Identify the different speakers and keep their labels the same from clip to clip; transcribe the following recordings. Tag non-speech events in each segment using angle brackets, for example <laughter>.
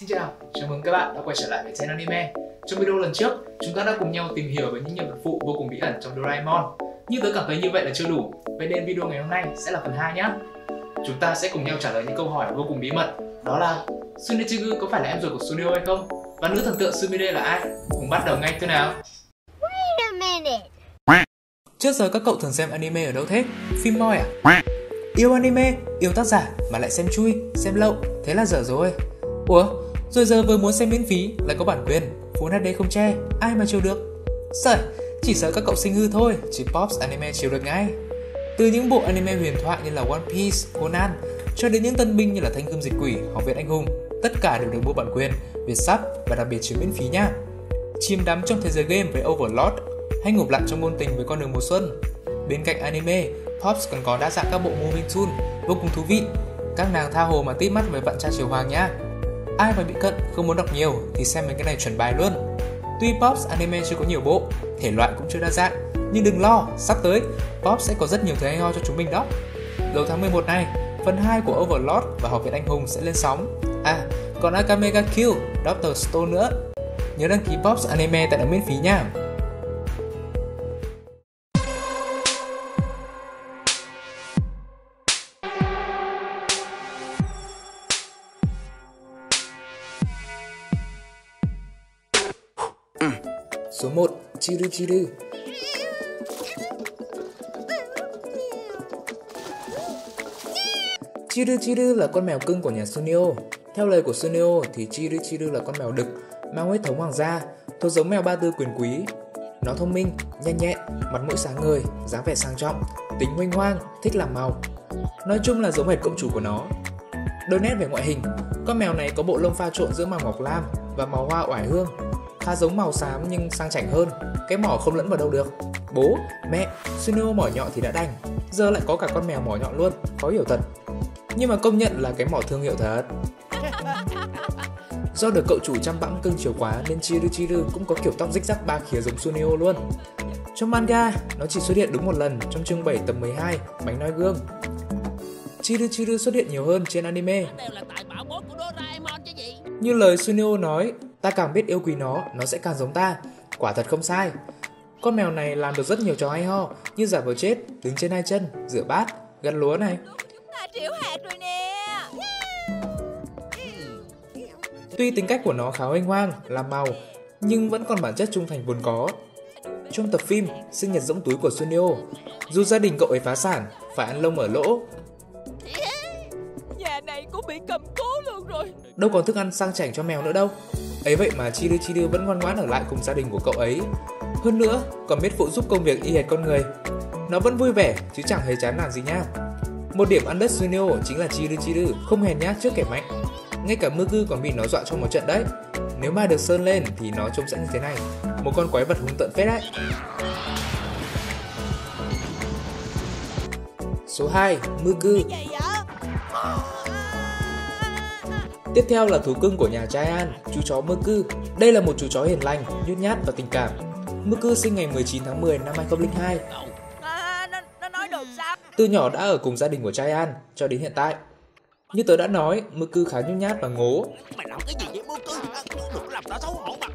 Speaker 1: Xin chào, chào mừng các bạn đã quay trở lại với Ten Anime. Trong video lần trước, chúng ta đã cùng nhau tìm hiểu về những nhân vật phụ vô cùng bí ẩn trong Doraemon. Nhưng tớ cảm thấy như vậy là chưa đủ, vậy nên video ngày hôm nay sẽ là phần 2 nhé. Chúng ta sẽ cùng nhau trả lời những câu hỏi vô cùng bí mật. Đó là Sunichigu có phải là em ruột của Sunio hay không? Và nữ thần tượng Sumire là ai? Cùng bắt đầu ngay thôi nào.
Speaker 2: Wait a minute.
Speaker 1: Trước giờ các cậu thường xem anime ở đâu thế? Phim moi à? Yêu anime, yêu tác giả mà lại xem chui, xem lậu, thế là dở rồi. Ủa, rồi giờ vừa muốn xem miễn phí lại có bản quyền, Full HD không che, ai mà chịu được? Sợi, chỉ sợ các cậu sinh hư thôi, chỉ Pops anime chịu được ngay. Từ những bộ anime huyền thoại như là One Piece, Conan, cho đến những tân binh như là Thanh Gươm Dịch Quỷ, Học viện Anh Hùng, tất cả đều được mua bản quyền, Việt sắp và đặc biệt chiếm miễn phí nha. Chìm đắm trong thế giới game với Overlord hay ngủ lặn trong ngôn tình với con đường mùa xuân. Bên cạnh anime, Pops còn có đa dạng các bộ moving tool vô cùng thú vị. Các nàng tha hồ mà tít mắt với vạn trang chiều hoàng nhá. Ai mà bị cận không muốn đọc nhiều thì xem mấy cái này chuẩn bài luôn. Tuy Pops anime chưa có nhiều bộ, thể loại cũng chưa đa dạng, nhưng đừng lo, sắp tới Pops sẽ có rất nhiều thứ hay ho cho chúng mình đó. Đầu tháng 11 này, phần 2 của Overlord và Học viện Anh Hùng sẽ lên sóng. À, còn Akamega Kill, Doctor Stone nữa. Nhớ đăng ký Pops anime tại đóng miễn phí nha. Số 1. Chiru Chiru Chiru Chiru là con mèo cưng của nhà Sunio. Theo lời của Sunio thì Chiru Chiru là con mèo đực, mang huyết thống hoàng gia, thuộc giống mèo ba tư quyền quý. Nó thông minh, nhanh nhẹn, mặt mũi sáng ngời, dáng vẻ sang trọng, tính huynh hoang, thích làm màu. Nói chung là giống hệt công chủ của nó. Đôi nét về ngoại hình, con mèo này có bộ lông pha trộn giữa màu ngọc lam và màu hoa oải hương, khá giống màu xám nhưng sang chảnh hơn, cái mỏ không lẫn vào đâu được. Bố, mẹ, Sunio mỏ nhọn thì đã đành, giờ lại có cả con mèo mỏ nhọn luôn, khó hiểu thật. Nhưng mà công nhận là cái mỏ thương hiệu thật. Do được cậu chủ chăm bẵm cưng chiều quá nên Chiru Chiru cũng có kiểu tóc rích rắc ba khía giống Sunio luôn. Trong manga, nó chỉ xuất hiện đúng một lần trong chương 7 tập 12, Bánh nói gương. Chiru Chiru xuất hiện nhiều hơn trên anime. Như lời Sunio nói, ta càng biết yêu quý nó, nó sẽ càng giống ta. Quả thật không sai. Con mèo này làm được rất nhiều trò hay ho, như giả vờ chết, đứng trên hai chân, rửa bát, gặt lúa này.
Speaker 3: Ta triệu hạt rồi nè
Speaker 1: Tuy tính cách của nó khá hoanh hoang, làm màu, nhưng vẫn còn bản chất trung thành vốn có. Trong tập phim Sinh nhật rỗng túi của Sunio, dù gia đình cậu ấy phá sản, phải ăn lông ở lỗ,
Speaker 3: Nhà này cũng bị cầm cố luôn rồi
Speaker 1: đâu còn thức ăn sang chảnh cho mèo nữa đâu. Ấy vậy mà Chiru Chiru vẫn ngoan ngoãn ở lại cùng gia đình của cậu ấy. Hơn nữa, còn biết phụ giúp công việc y hệt con người. Nó vẫn vui vẻ, chứ chẳng hề chán nản gì nha. Một điểm ăn đất Sunio chính là Chiru Chiru không hèn nhát trước kẻ mạnh. Ngay cả mưa cư còn bị nó dọa trong một trận đấy. Nếu mai được sơn lên thì nó trông sẽ như thế này. Một con quái vật hung tợn phết đấy. Số 2. Mưa cư
Speaker 3: Gì vậy
Speaker 1: Tiếp theo là thú cưng của nhà Giant, chú chó Mơ Cư. Đây là một chú chó hiền lành, nhút nhát và tình cảm. Mơ Cư sinh ngày 19 tháng 10 năm 2002.
Speaker 3: à, nó, nó nói được sao
Speaker 1: Từ nhỏ đã ở cùng gia đình của Giant cho đến hiện tại. Như tớ đã nói, Mơ Cư khá nhút nhát và ngố.
Speaker 3: Mày làm cái gì vậy bố cưng Đừng làm tao xấu hổ mặt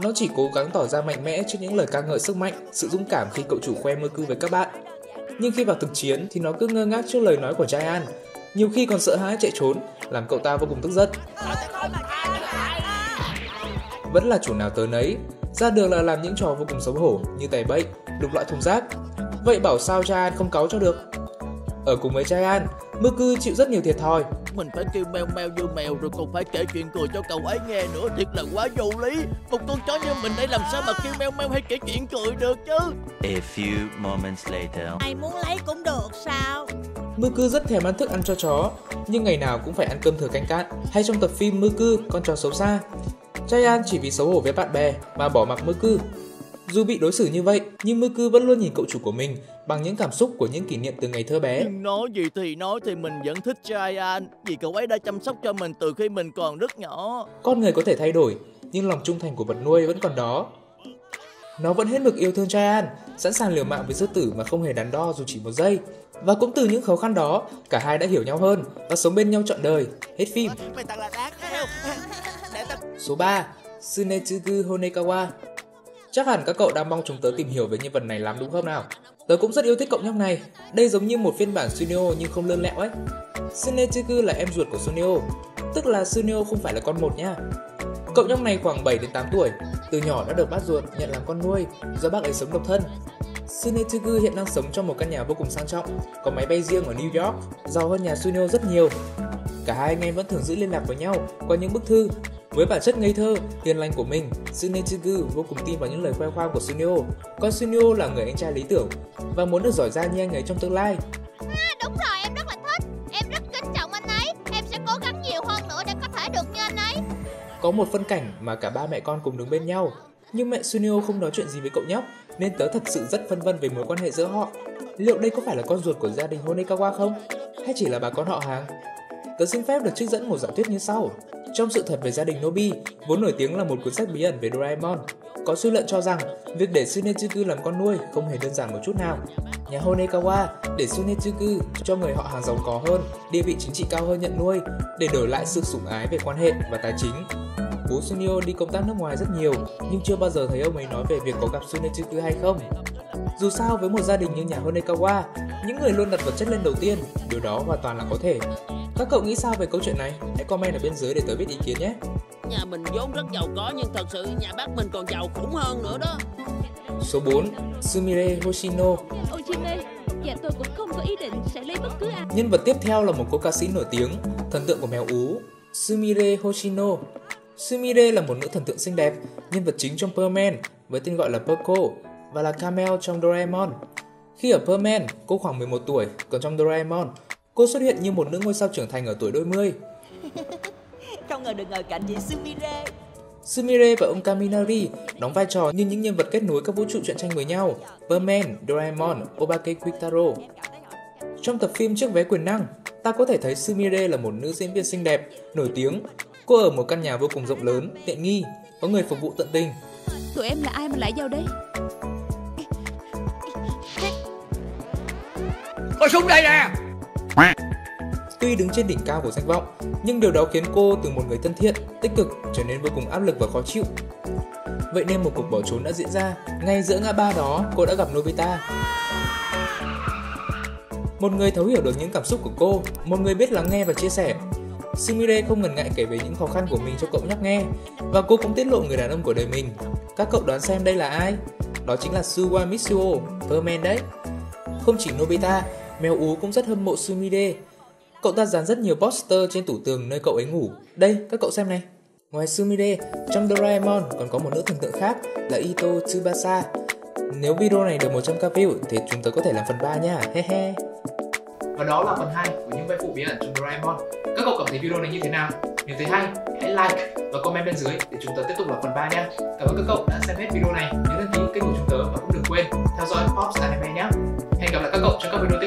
Speaker 1: Nó chỉ cố gắng tỏ ra mạnh mẽ trước những lời ca ngợi sức mạnh, sự dũng cảm khi cậu chủ khoe Mơ Cư với các bạn. Nhưng khi vào thực chiến thì nó cứ ngơ ngác trước lời nói của Giant. Nhiều khi còn sợ hãi chạy trốn, làm cậu ta vô cùng tức giận. Vẫn là chủ nào tớ nấy, ra đường là làm những trò vô cùng xấu hổ như tẩy bậy, đục loại thùng rác. Vậy bảo sao Giant không cáu cho được? Ở cùng với Giant, Mơ Cư chịu rất nhiều thiệt thòi.
Speaker 3: Mình phải kêu mèo mèo như mèo rồi còn phải kể chuyện cười cho cậu ấy nghe nữa Thiệt là quá vô lý Một con chó như mình đây làm sao mà kêu mèo mèo hay kể chuyện cười được chứ
Speaker 4: A few moments later.
Speaker 3: Ai muốn lấy cũng được sao
Speaker 1: Mơ Cư rất thèm ăn thức ăn cho chó, nhưng ngày nào cũng phải ăn cơm thừa canh cạn. Hay trong tập phim Mơ Cư, con chó xấu xa. Giant chỉ vì xấu hổ với bạn bè mà bỏ mặc Mơ Cư. Dù bị đối xử như vậy, nhưng Mơ Cư vẫn luôn nhìn cậu chủ của mình bằng những cảm xúc của những kỷ niệm từ ngày thơ bé.
Speaker 3: Nhưng nói gì thì nói thì mình vẫn thích Giant Vì cậu ấy đã chăm sóc cho mình từ khi mình còn rất nhỏ
Speaker 1: Con người có thể thay đổi, nhưng lòng trung thành của vật nuôi vẫn còn đó. Nó vẫn hết mực yêu thương Cheyenne, sẵn sàng liều mạng với sư tử mà không hề đắn đo dù chỉ một giây. Và cũng từ những khó khăn đó, cả hai đã hiểu nhau hơn và sống bên nhau trọn đời. Hết phim. <laughs> Số 3. Tsunetsugu Honekawa Chắc hẳn các cậu đang mong chúng tớ tìm hiểu về nhân vật này lắm đúng không nào? Tớ cũng rất yêu thích cậu nhóc này. Đây giống như một phiên bản Sunio nhưng không lươn lẹo ấy. Tsunetsugu là em ruột của Sunio, tức là Sunio không phải là con một nha. Cậu nhóc này khoảng 7 đến 8 tuổi, từ nhỏ đã được bác ruột nhận làm con nuôi do bác ấy sống độc thân. Tsunetsugu hiện đang sống trong một căn nhà vô cùng sang trọng, có máy bay riêng ở New York, giàu hơn nhà Sunio rất nhiều. Cả hai anh em vẫn thường giữ liên lạc với nhau qua những bức thư. Với bản chất ngây thơ, hiền lành của mình, Tsunetsugu vô cùng tin vào những lời khoe khoang của Sunio, coi Sunio là người anh trai lý tưởng và muốn được giỏi giang như anh ấy trong tương lai.
Speaker 2: À, đúng rồi, em rất là thích. Em rất kính trọng anh ấy. Em sẽ cố gắng nhiều hơn nữa để có thể được như anh ấy.
Speaker 1: Có một phân cảnh mà cả ba mẹ con cùng đứng bên nhau, nhưng mẹ Sunio không nói chuyện gì với cậu nhóc, nên tớ thật sự rất phân vân về mối quan hệ giữa họ. Liệu đây có phải là con ruột của gia đình Honekawa không? Hay chỉ là bà con họ hàng? Tớ xin phép được trích dẫn một giả thuyết như sau. Trong sự thật về gia đình Nobi, vốn nổi tiếng là một cuốn sách bí ẩn về Doraemon, có suy luận cho rằng việc để Sunetsuku làm con nuôi không hề đơn giản một chút nào. Nhà Honekawa để Sunetsuku cho người họ hàng giàu có hơn, địa vị chính trị cao hơn nhận nuôi để đổi lại sự sủng ái về quan hệ và tài chính. Bố Sunio đi công tác nước ngoài rất nhiều, nhưng chưa bao giờ thấy ông ấy nói về việc có gặp Tsunetsugu hay không. Dù sao với một gia đình như nhà Honekawa, những người luôn đặt vật chất lên đầu tiên, điều đó hoàn toàn là có thể. Các cậu nghĩ sao về câu chuyện này? Hãy comment ở bên dưới để tớ biết ý kiến nhé.
Speaker 3: Nhà mình vốn rất giàu có nhưng thật sự nhà bác mình còn giàu khủng hơn nữa đó
Speaker 1: Số 4. Sumire Hoshino
Speaker 5: Ojime, dạ tôi cũng không có ý định sẽ lấy bất cứ ai.
Speaker 1: Nhân vật tiếp theo là một cô ca sĩ nổi tiếng, thần tượng của mèo ú, Sumire Hoshino. Sumire là một nữ thần tượng xinh đẹp, nhân vật chính trong Perman với tên gọi là Perko và là Camel trong Doraemon. Khi ở Perman, cô khoảng 11 tuổi, còn trong Doraemon, cô xuất hiện như một nữ ngôi sao trưởng thành ở tuổi đôi mươi. <laughs>
Speaker 6: Không ngờ được ngồi cạnh chị Sumire
Speaker 1: Sumire và ông Kaminari đóng vai trò như những nhân vật kết nối các vũ trụ truyện tranh với nhau, Perman, Doraemon, Obake Quintaro. Trong tập phim Chiếc vé quyền năng, ta có thể thấy Sumire là một nữ diễn viên xinh đẹp, nổi tiếng. Cô ở một căn nhà vô cùng rộng lớn, tiện nghi, có người phục vụ tận tình.
Speaker 5: Tụi em là ai mà lại vào đây?
Speaker 3: Có súng đây nè
Speaker 1: Tuy đứng trên đỉnh cao của danh vọng, nhưng điều đó khiến cô từ một người thân thiện, tích cực trở nên vô cùng áp lực và khó chịu. Vậy nên một cuộc bỏ trốn đã diễn ra, ngay giữa ngã ba đó cô đã gặp Nobita. Một người thấu hiểu được những cảm xúc của cô, một người biết lắng nghe và chia sẻ. Sumire không ngần ngại kể về những khó khăn của mình cho cậu nhóc nghe, và cô cũng tiết lộ người đàn ông của đời mình. Các cậu đoán xem đây là ai? Đó chính là Suwa Mitsuo, Perman đấy. Không chỉ Nobita, mèo ú cũng rất hâm mộ Sumire. Cậu ta dán rất nhiều poster trên tủ tường nơi cậu ấy ngủ. Đây, các cậu xem này. Ngoài Sumire, trong Doraemon còn có một nữ thần tượng khác là Ito Tsubasa. Nếu video này được 100k view thì chúng ta có thể làm phần 3 nha, he he. Và đó là phần 2 của những vai phụ bí ẩn trong Doraemon. Các cậu cảm thấy video này như thế nào? Nếu thấy hay, hãy like và comment bên dưới để chúng ta tiếp tục làm phần 3 nha. Cảm ơn các cậu đã xem hết video này. Nhớ đăng ký kênh của chúng tớ và cũng đừng quên theo dõi Pops Anime nhé. Hẹn gặp lại các cậu trong các video